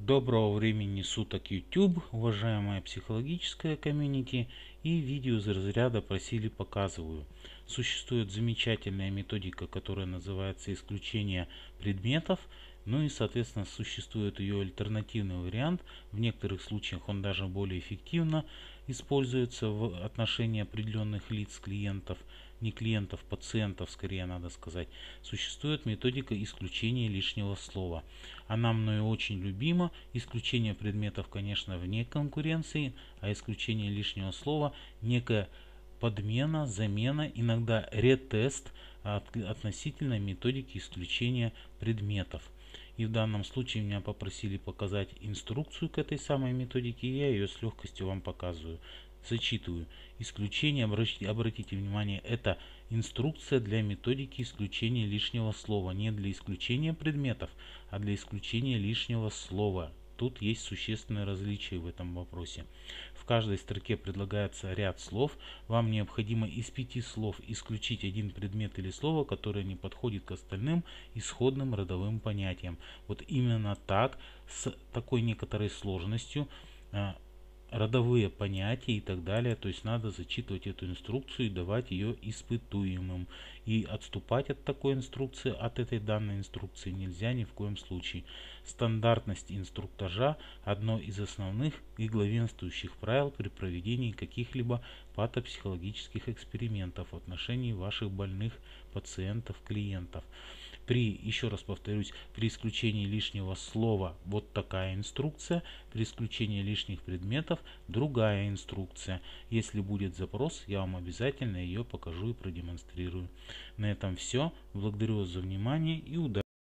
Доброго времени суток YouTube, уважаемая психологическая комьюнити и видео из разряда просили показываю. Существует замечательная методика, которая называется исключение предметов, ну и соответственно существует ее альтернативный вариант. В некоторых случаях он даже более эффективно используется в отношении определенных лиц клиентов не клиентов, пациентов, скорее надо сказать, существует методика исключения лишнего слова. Она мною очень любима. Исключение предметов, конечно, вне конкуренции, а исключение лишнего слова некая подмена, замена, иногда ретест относительно методики исключения предметов. И в данном случае меня попросили показать инструкцию к этой самой методике, и я ее с легкостью вам показываю. Зачитываю. Исключение, обратите, обратите внимание, это инструкция для методики исключения лишнего слова. Не для исключения предметов, а для исключения лишнего слова. Тут есть существенное различие в этом вопросе. В каждой строке предлагается ряд слов. Вам необходимо из пяти слов исключить один предмет или слово, которое не подходит к остальным исходным родовым понятиям. Вот именно так, с такой некоторой сложностью, а, родовые понятия и так далее. То есть надо зачитывать эту инструкцию и давать ее испытуемым. И отступать от такой инструкции, от этой данной инструкции нельзя ни в коем случае. Стандартность инструктажа – одно из основных и главенствующих правил при проведении каких-либо патопсихологических экспериментов в отношении ваших больных пациентов, клиентов при, еще раз повторюсь, при исключении лишнего слова вот такая инструкция, при исключении лишних предметов другая инструкция. Если будет запрос, я вам обязательно ее покажу и продемонстрирую. На этом все. Благодарю вас за внимание и удачи.